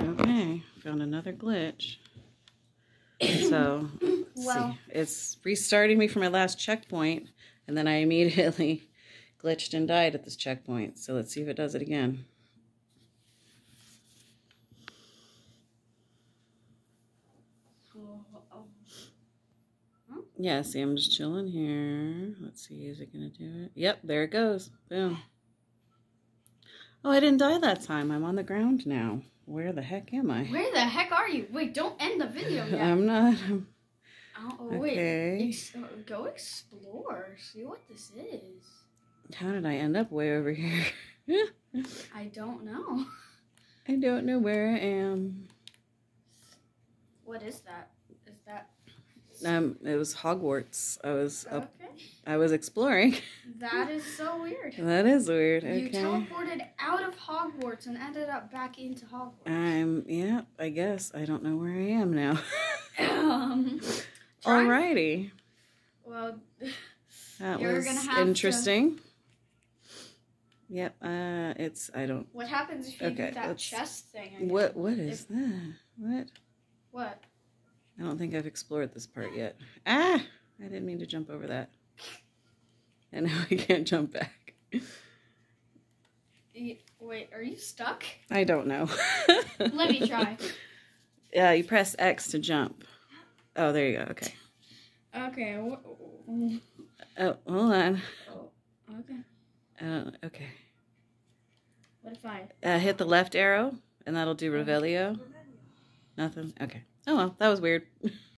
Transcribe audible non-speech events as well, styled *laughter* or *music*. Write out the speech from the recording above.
Okay, found another glitch. So, Well. see. It's restarting me from my last checkpoint, and then I immediately *laughs* glitched and died at this checkpoint. So let's see if it does it again. Yeah, see, I'm just chilling here. Let's see, is it going to do it? Yep, there it goes. Boom. Oh, I didn't die that time. I'm on the ground now. Where the heck am I? Where the heck are you? Wait, don't end the video *laughs* yet. I'm not. i oh, oh, wait. Okay. Ex- uh, go explore. See what this is. How did I end up way over here? *laughs* I don't know. I don't know where I am. What is that? Is that Um, it was Hogwarts. I was up. Okay? I was exploring. That is so weird. *laughs* that is weird. You teleported out of Hogwarts and ended up back into Hogwarts. I'm. Yeah. I guess I don't know where I am now. *laughs* um, try- Alrighty. Well, *laughs* That You're was gonna have to- interesting. Yep. Uh, it's. I don't. what happens if you Okay, do that chest thing? What? What is that? What? What? I don't think I've explored this part yet. Ah! I didn't mean to jump over that. *laughs* And now I can't jump back. Wait, are you stuck? I don't know. *laughs* Let me try. *laughs* Yeah, you press X to jump. Oh, there you go. Okay. Okay. Oh, hold on. Oh, okay. Uh, okay. What if I? Uh, hit the left arrow, and that'll do Revelio. Nothing. Okay. Oh well, that was weird.